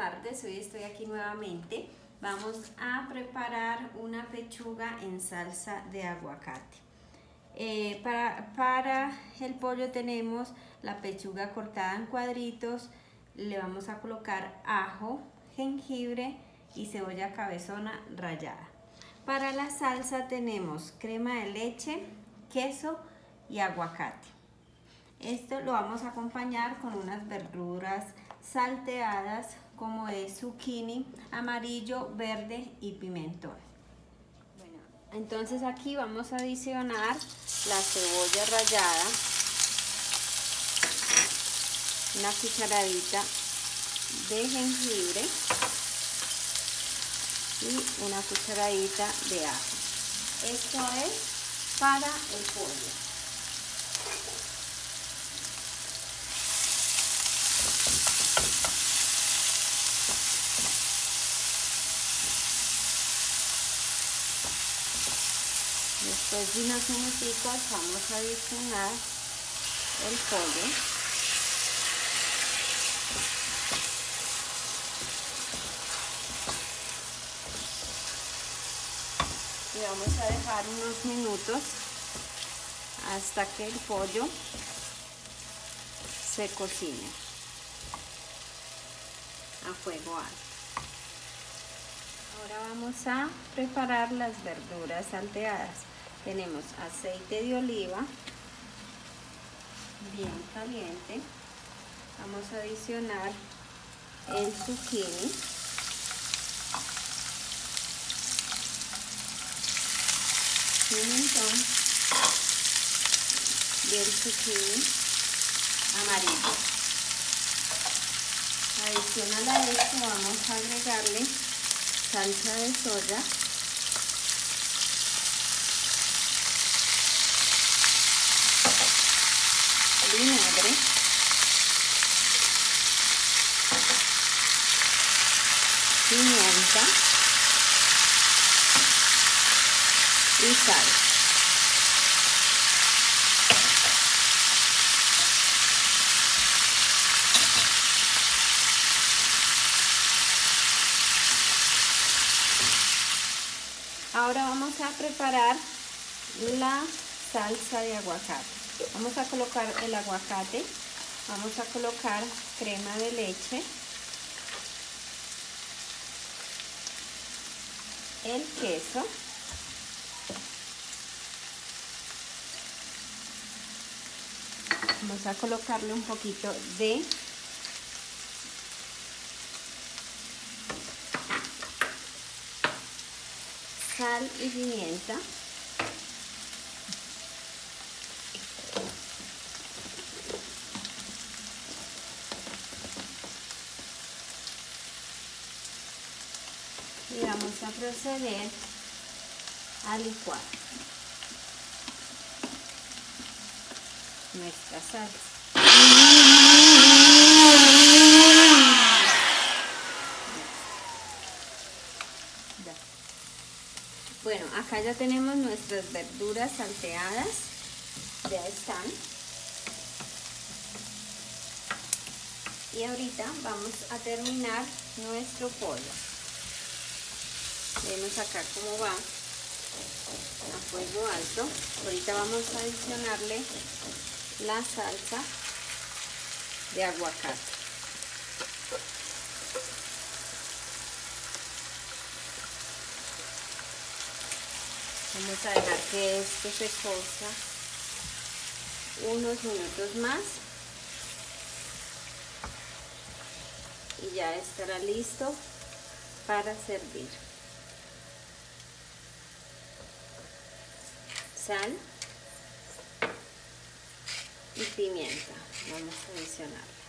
tardes, hoy estoy aquí nuevamente. Vamos a preparar una pechuga en salsa de aguacate. Eh, para, para el pollo tenemos la pechuga cortada en cuadritos, le vamos a colocar ajo, jengibre y cebolla cabezona rallada. Para la salsa tenemos crema de leche, queso y aguacate. Esto lo vamos a acompañar con unas verduras salteadas como es zucchini, amarillo, verde y pimentón. Bueno, entonces aquí vamos a adicionar la cebolla rallada, una cucharadita de jengibre y una cucharadita de ajo. Esto es para el pollo. Después de unos minutitos vamos a adicionar el pollo. Y vamos a dejar unos minutos hasta que el pollo se cocine a fuego alto. Ahora vamos a preparar las verduras salteadas. Tenemos aceite de oliva bien caliente. Vamos a adicionar el zucchini. Pimentón y el zucchini amarillo. Adicional a esto vamos a agregarle salsa de soya. Vinagre, pimienta. Y sal. Ahora vamos a preparar la salsa de aguacate. Vamos a colocar el aguacate, vamos a colocar crema de leche, el queso, vamos a colocarle un poquito de sal y pimienta y vamos a proceder a licuar nuestra salsa. Bueno, acá ya tenemos nuestras verduras salteadas, ya están. Y ahorita vamos a terminar nuestro pollo. Vemos acá cómo va a fuego alto. Ahorita vamos a adicionarle la salsa de aguacate. Vamos a dejar que esto se cosa unos minutos más y ya estará listo para servir. sal y pimienta. Vamos a adicionar.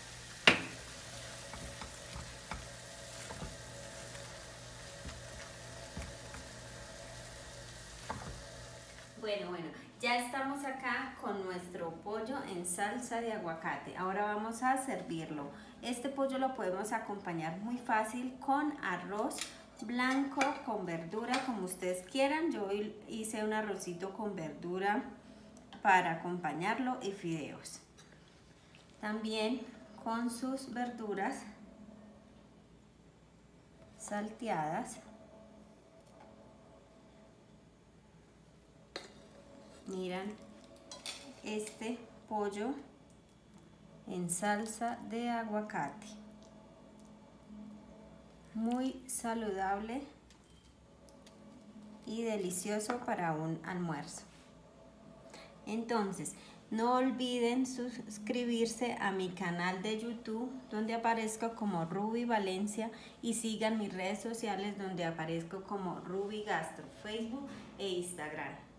Bueno, bueno, ya estamos acá con nuestro pollo en salsa de aguacate. Ahora vamos a servirlo. Este pollo lo podemos acompañar muy fácil con arroz blanco con verdura como ustedes quieran. Yo hice un arrocito con verdura para acompañarlo y fideos. También con sus verduras salteadas. Miran este pollo en salsa de aguacate. Muy saludable y delicioso para un almuerzo. Entonces, no olviden suscribirse a mi canal de YouTube donde aparezco como Ruby Valencia y sigan mis redes sociales donde aparezco como Ruby Gastro, Facebook e Instagram.